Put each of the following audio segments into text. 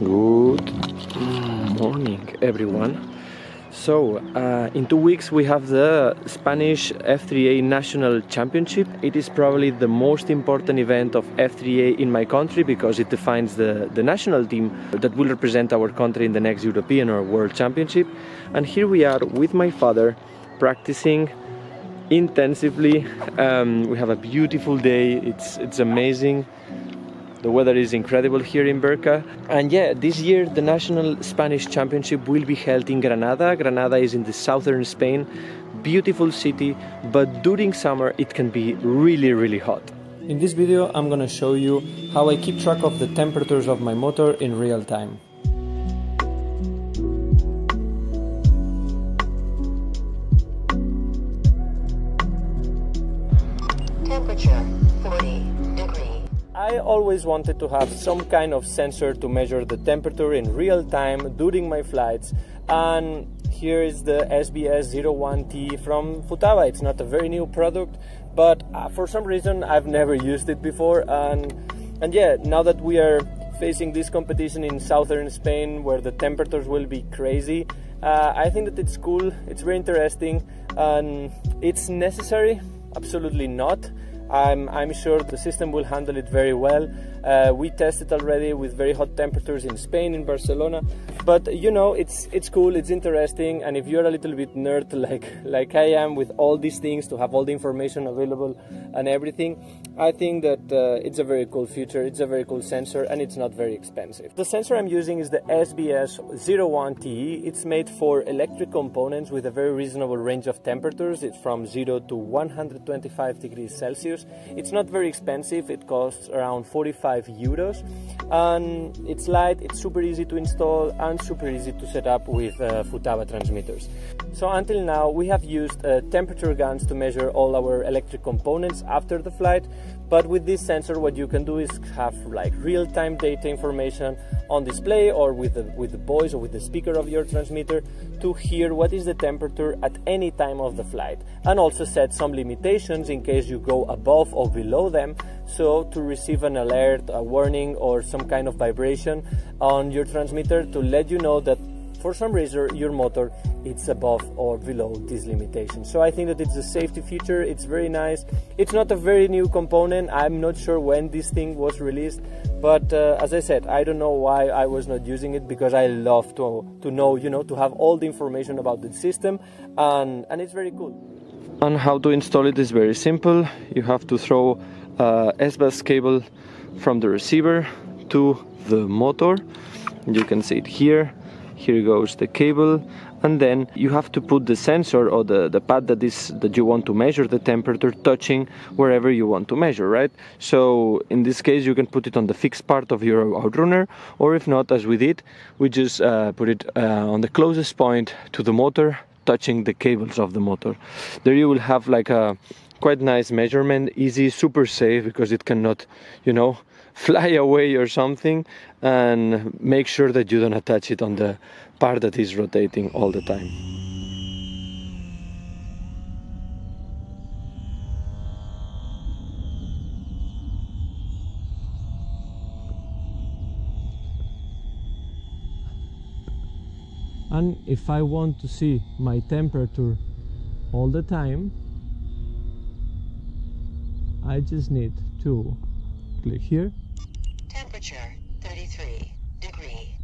Good morning, everyone. So, uh, in two weeks, we have the Spanish F3A National Championship. It is probably the most important event of F3A in my country because it defines the, the national team that will represent our country in the next European or World Championship. And here we are with my father practicing intensively. Um, we have a beautiful day, it's, it's amazing. The weather is incredible here in Berca. And yeah, this year the National Spanish Championship will be held in Granada. Granada is in the southern Spain. Beautiful city, but during summer it can be really, really hot. In this video, I'm gonna show you how I keep track of the temperatures of my motor in real time. Temperature 40 degree. I always wanted to have some kind of sensor to measure the temperature in real time during my flights. And here is the SBS 01T from Futaba. It's not a very new product, but uh, for some reason I've never used it before. And and yeah, now that we are facing this competition in southern Spain where the temperatures will be crazy, uh, I think that it's cool, it's very interesting. And it's necessary? Absolutely not. I'm, I'm sure the system will handle it very well. Uh, we tested already with very hot temperatures in Spain, in Barcelona. But you know, it's it's cool, it's interesting, and if you're a little bit nerd like like I am with all these things to have all the information available and everything, I think that uh, it's a very cool feature. It's a very cool sensor, and it's not very expensive. The sensor I'm using is the SBS 01TE. It's made for electric components with a very reasonable range of temperatures. It's from 0 to 125 degrees Celsius. It's not very expensive. It costs around 45 euros. And it's light it's super easy to install and super easy to set up with uh, Futaba transmitters. So until now we have used uh, temperature guns to measure all our electric components after the flight. But with this sensor what you can do is have like real-time data information on display or with the with the voice or with the speaker of your transmitter to hear what is the temperature at any time of the flight. And also set some limitations in case you go above or below them so to receive an alert a warning or some kind of vibration on your transmitter to let you know that for some reason your motor it's above or below this limitation so i think that it's a safety feature. It's very nice. It's not a very new component. I'm not sure when this thing was released but uh, as i said i don't know why i was not using it because i love to to know you know to have all the information about the system and and it's very cool. And how to install it is very simple. You have to throw a S-bus cable from the receiver to the motor. You can see it here. Here goes the cable. And then you have to put the sensor or the, the pad that is that you want to measure the temperature touching wherever you want to measure right? So in this case you can put it on the fixed part of your outrunner. Or if not as we did we just uh, put it uh, on the closest point to the motor touching the cables of the motor. There you will have like a quite nice measurement easy super safe because it cannot you know fly away or something and make sure that you don't attach it on the part that is rotating all the time. And if I want to see my temperature all the time, I just need to click here Temperature 33 degree.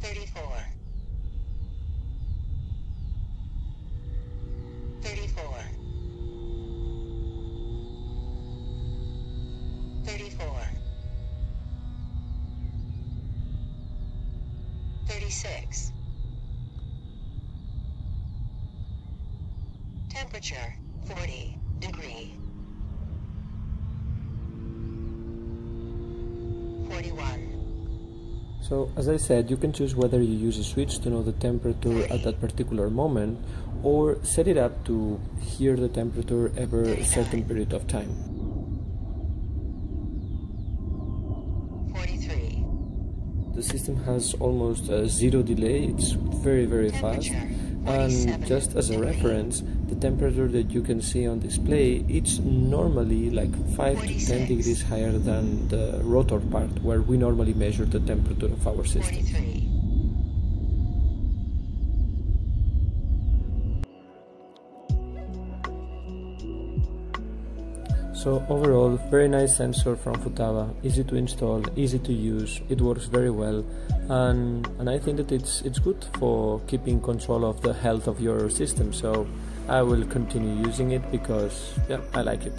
34. 34. 34. 36. Temperature 40 degree. 41. So as I said, you can choose whether you use a switch to know the temperature at that particular moment or set it up to hear the temperature every a certain period of time. 43. The system has almost a zero delay, it's very very fast. And just as a reference the temperature that you can see on display it's normally like 5 to 10 degrees higher than the rotor part where we normally measure the temperature of our system So overall, very nice sensor from Futaba, easy to install, easy to use, it works very well, and and I think that it's it's good for keeping control of the health of your system. So I will continue using it because yeah, I like it.